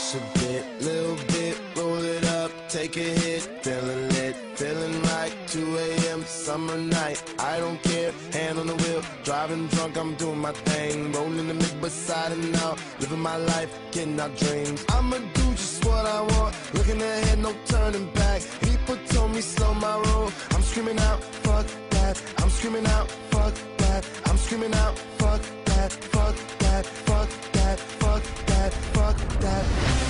A bit, little bit, roll it up, take a hit, feeling lit, feeling right. 2 a.m. summer night, I don't care. Hand on the wheel, driving drunk, I'm doing my thing. Rolling the mid beside and out, living my life, getting our dreams. I'ma do just what I want, looking ahead, no turning back. People told me slow my roll, I'm screaming out, fuck that. I'm screaming out, fuck that. I'm screaming out, fuck that, fuck that, fuck that, fuck that, fuck that.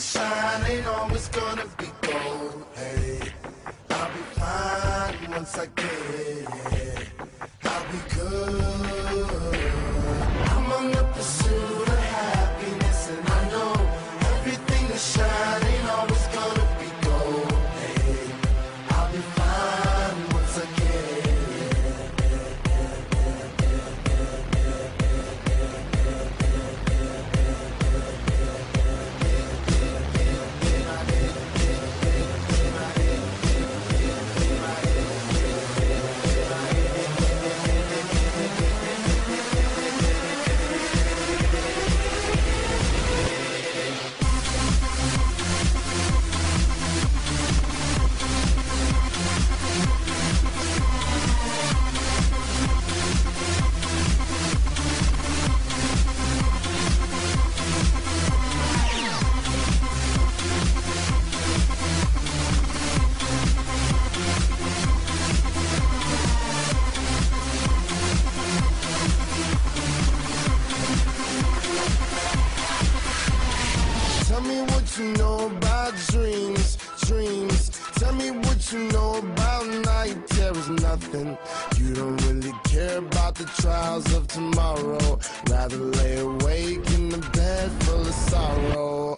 Shine ain't always gonna be gold. Hey, I'll be fine once I get it. I'll be good. Tell me what you know about dreams, dreams. Tell me what you know about night terrors, nothing. You don't really care about the trials of tomorrow. Rather lay awake in the bed full of sorrow.